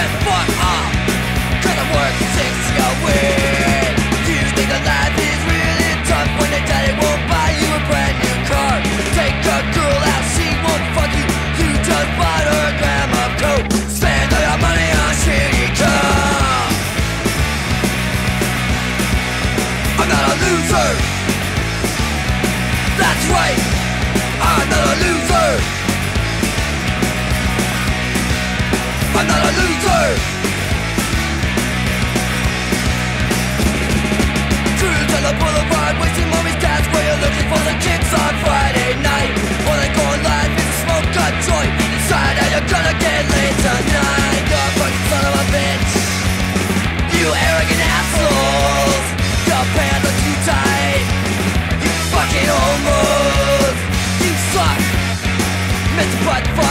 and fuck up Cause I work six a week. Do you think that life is really tough When your daddy won't buy you a brand new car? Take a girl out, she won't fuck you. You just bought her a gram of coke. Spend all your money on shitty cum. I'm not a loser. That's right. Not a loser the boulevard, wasting looking for the on Friday night a joint Decide how you're gonna get laid tonight You fucking son of a bitch You arrogant assholes pants are too tight You fucking You suck Mr. Butt Fuck